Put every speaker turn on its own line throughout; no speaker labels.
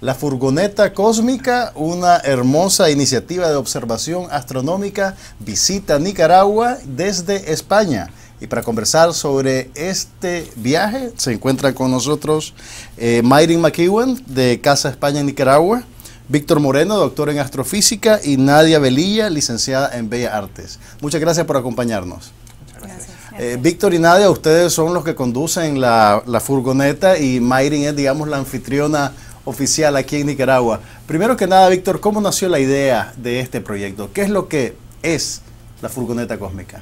La furgoneta cósmica, una hermosa iniciativa de observación astronómica, visita Nicaragua desde España. Y para conversar sobre este viaje se encuentra con nosotros eh, Mayrin McEwen de Casa España en Nicaragua, Víctor Moreno, doctor en astrofísica, y Nadia Velilla, licenciada en Bellas Artes. Muchas gracias por acompañarnos. Eh, Víctor y Nadia, ustedes son los que conducen la, la furgoneta y Mayrin es, digamos, la anfitriona oficial aquí en Nicaragua. Primero que nada, Víctor, ¿cómo nació la idea de este proyecto? ¿Qué es lo que es la furgoneta cósmica?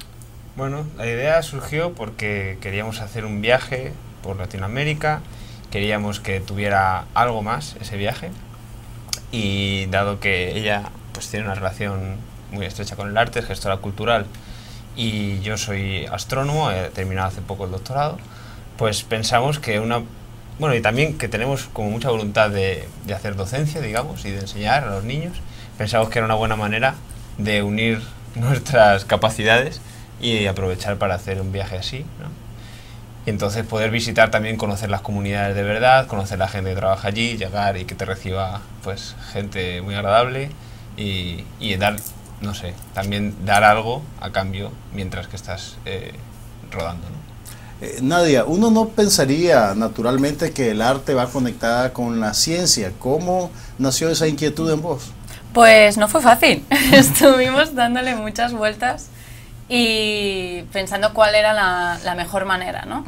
Bueno, la idea surgió porque queríamos hacer un viaje por Latinoamérica, queríamos que tuviera algo más ese viaje y dado que ella pues tiene una relación muy estrecha con el arte, es gestora cultural y yo soy astrónomo, he terminado hace poco el doctorado, pues pensamos que una bueno, y también que tenemos como mucha voluntad de, de, hacer docencia, digamos, y de enseñar a los niños. Pensamos que era una buena manera de unir nuestras capacidades y aprovechar para hacer un viaje así. Y entonces poder visitar también, conocer las comunidades de verdad, conocer la gente que trabaja allí, llegar y que te reciba pues gente muy agradable y, y dar, no sé, también dar algo a cambio mientras que estás eh, rodando.
Eh, Nadia, uno no pensaría naturalmente que el arte va conectada con la ciencia. ¿Cómo nació esa inquietud en vos?
Pues no fue fácil. Estuvimos dándole muchas vueltas y pensando cuál era la, la, mejor manera, ¿no?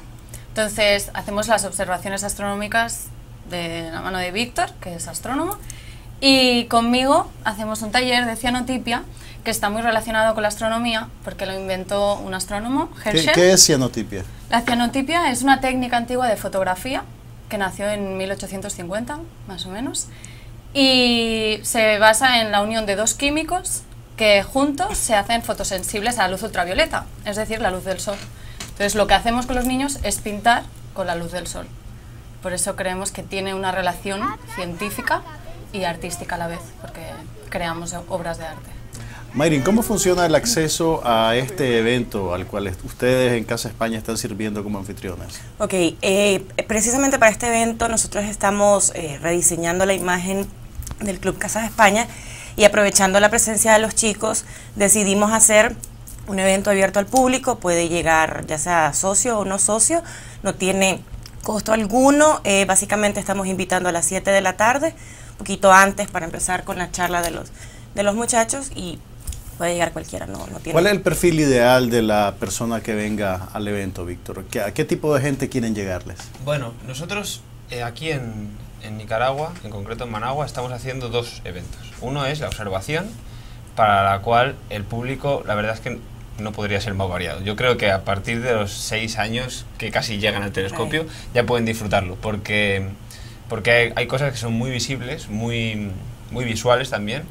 Entonces hacemos las observaciones astronómicas de la mano de Víctor, que es astrónomo, y conmigo hacemos un taller de cianotipia que está muy relacionado con la astronomía, porque lo inventó un astrónomo, Herschel.
¿Qué, qué es cianotipia?
La cianotipia es una técnica antigua de fotografía que nació en 1850, más o menos, y se basa en la unión de dos químicos que juntos se hacen fotosensibles a la luz ultravioleta, es decir, la luz del sol. Entonces, lo que hacemos con los niños es pintar con la luz del sol. Por eso creemos que tiene una relación científica y artística a la vez, porque creamos obras de arte.
Mayrin, ¿cómo funciona el acceso a este evento al cual ustedes en Casa España están sirviendo como anfitriones?
Ok, eh, precisamente para este evento nosotros estamos eh, rediseñando la imagen del Club Casa España y aprovechando la presencia de los chicos decidimos hacer un evento abierto al público, puede llegar ya sea socio o no socio, no tiene costo alguno, eh, básicamente estamos invitando a las 7 de la tarde, un poquito antes para empezar con la charla de los, de los muchachos y puede llegar cualquiera, no, no tiene...
¿Cuál es el perfil ideal de la persona que venga al evento, Víctor? ¿A qué tipo de gente quieren llegarles?
Bueno, nosotros eh, aquí en, en, Nicaragua, en concreto en Managua, estamos haciendo dos eventos. Uno es la observación, para la cual el público, la verdad es que no podría ser más variado. Yo creo que a partir de los seis años que casi llegan al telescopio, ya pueden disfrutarlo, porque, porque hay, hay cosas que son muy visibles, muy, muy visuales también,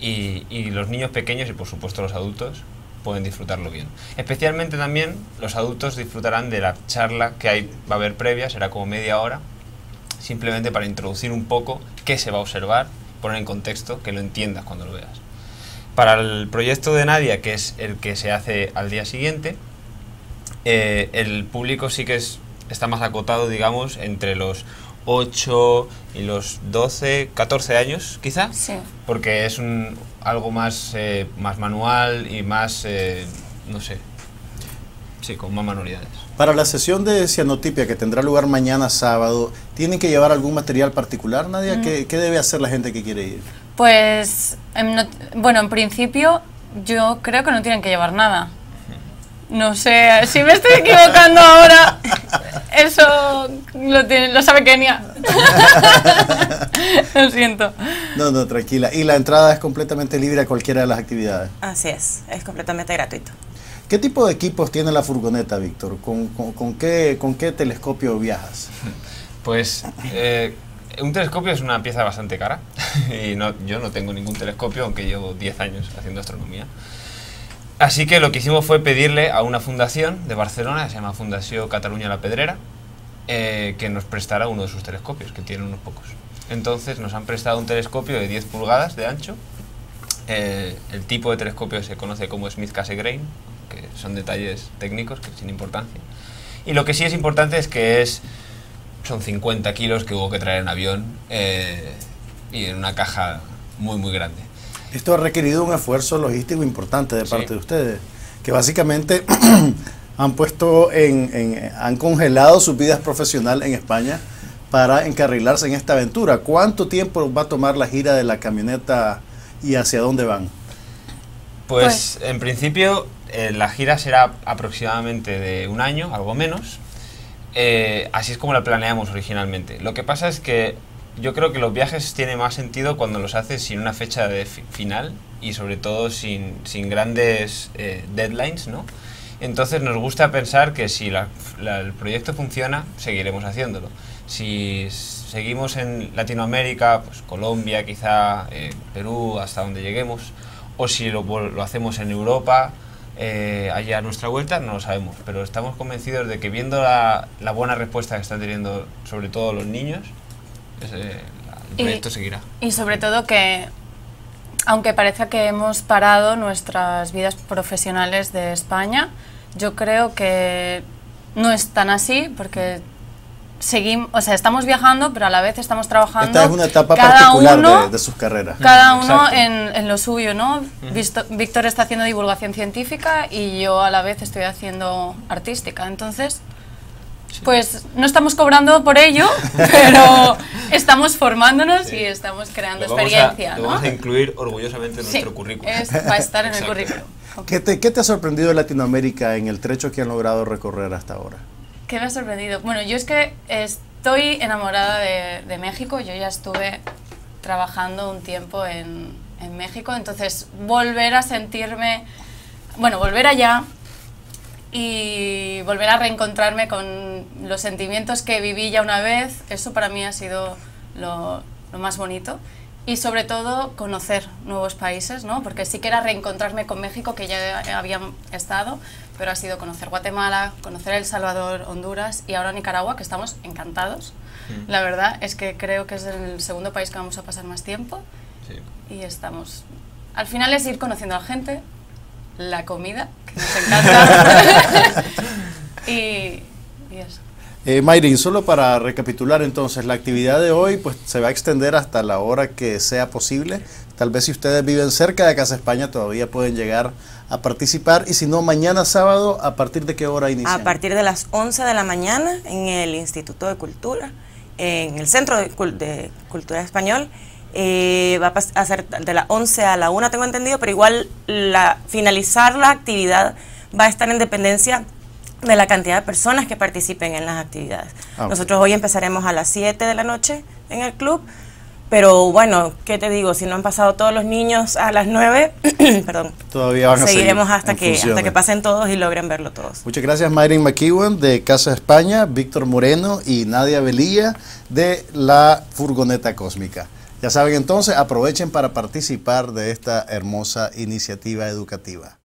y, los niños pequeños y por supuesto los adultos pueden disfrutarlo bien. Especialmente también los adultos disfrutarán de la charla que hay, va a haber previa, será como media hora, simplemente para introducir un poco qué se va a observar, poner en contexto, que lo entiendas cuando lo veas. Para el proyecto de Nadia, que es el que se hace al día siguiente, eh, el público sí que es, está más acotado, digamos, entre los 8 y los 12, 14 años quizá,
sí.
porque es un, algo más, eh, más manual y más, eh, no sé, sí, con más manualidades.
Para la sesión de cianotipia que tendrá lugar mañana sábado, ¿tienen que llevar algún material particular, Nadia? Mm. ¿Qué, ¿Qué, debe hacer la gente que quiere ir?
Pues, en no, bueno, en principio yo creo que no tienen que llevar nada. No sé, si me estoy equivocando ahora, eso lo, tiene, lo sabe Kenia. lo siento.
No, no, tranquila. ¿Y la entrada es completamente libre a cualquiera de las actividades?
Así es, es completamente gratuito.
¿Qué tipo de equipos tiene la furgoneta, Víctor? ¿Con, con, con, qué, ¿Con qué telescopio viajas?
Pues eh, un telescopio es una pieza bastante cara y no, yo no tengo ningún telescopio, aunque llevo 10 años haciendo astronomía. Así que lo que hicimos fue pedirle a una fundación de Barcelona, que se llama Fundación Cataluña La Pedrera, eh, que nos prestara uno de sus telescopios, que tiene unos pocos. Entonces nos han prestado un telescopio de 10 pulgadas de ancho. Eh, el tipo de telescopio se conoce como Smith Cassegrain, que son detalles técnicos que sin importancia. Y lo que sí es importante es que es, son 50 kilos que hubo que traer en avión. Eh, y en una caja muy, muy grande.
Esto ha requerido un esfuerzo logístico importante de parte de ustedes, que básicamente han puesto en, en, han congelado sus vidas profesional en España para encarrilarse en esta aventura. ¿Cuánto tiempo va a tomar la gira de la camioneta y hacia dónde van?
Pues, en principio eh, la gira será aproximadamente de un año, algo menos. Eh, así es como la planeamos originalmente. Lo que pasa es que yo creo que los viajes tienen más sentido cuando los haces sin una fecha de final y sobre todo sin, sin grandes eh, deadlines, ¿no? Entonces nos gusta pensar que si la, la, el proyecto funciona, seguiremos haciéndolo. Si seguimos en Latinoamérica, pues Colombia, quizá eh, Perú, hasta donde lleguemos, o si lo, lo hacemos en Europa, eh, allá a nuestra vuelta, no lo sabemos, pero estamos convencidos de que viendo la, la buena respuesta que están teniendo sobre todo los niños, ese, el proyecto
y,
seguirá.
Y sobre todo que, aunque parezca que hemos parado nuestras vidas profesionales de España, yo creo que no es tan así porque seguimos, o sea, estamos viajando, pero a la vez estamos trabajando.
Esta es una etapa particular uno, de, de, sus carreras.
Cada uno en, en, lo suyo, ¿no? Uh -huh. Víctor está haciendo divulgación científica y yo a la vez estoy haciendo artística. Entonces, sí. pues no estamos cobrando por ello, pero estamos formándonos sí. y estamos creando
lo
experiencia.
A,
¿no?
Lo vamos a incluir orgullosamente en nuestro currículum.
Es, va a estar en el currículum.
¿Qué te, ¿Qué te ha sorprendido de Latinoamérica en el trecho que han logrado recorrer hasta ahora?
¿Qué me ha sorprendido? Bueno, yo es que estoy enamorada de, de México, yo ya estuve trabajando un tiempo en, en, México, entonces volver a sentirme, bueno, volver allá y volver a reencontrarme con los sentimientos que viví ya una vez, eso para mí ha sido lo, lo más bonito y sobre todo conocer nuevos países, ¿no? porque sí que era reencontrarme con México, que ya había estado, pero ha sido conocer Guatemala, conocer El Salvador, Honduras y ahora Nicaragua, que estamos encantados. Mm. La verdad es que creo que es el segundo país que vamos a pasar más tiempo sí. y estamos... Al final es ir conociendo a la gente, la comida, que encanta, y, y eso.
Eh, Mayrin, solo para recapitular entonces, la actividad de hoy pues se va a extender hasta la hora que sea posible. Tal vez si ustedes viven cerca de Casa España todavía pueden llegar a participar y si no, mañana sábado, ¿a partir de qué hora inician?
A partir de las 11 de la mañana en el Instituto de Cultura, en el Centro de, de Cultura Español. Eh, va a ser de las 11 a la 1, tengo entendido, pero igual la, finalizar la actividad va a estar en dependencia de la cantidad de personas que participen en las actividades. Ah. Nosotros hoy empezaremos a las 7 de la noche en el club, pero bueno, ¿qué te digo? Si no han pasado todos los niños a las 9, perdón,
todavía van a
seguiremos hasta que, hasta que pasen todos y logren verlo todos.
Muchas gracias Mayrin McEwen de Casa España, Víctor Moreno y Nadia Velilla de la Furgoneta Cósmica. Ya saben entonces, aprovechen para participar de esta hermosa iniciativa educativa.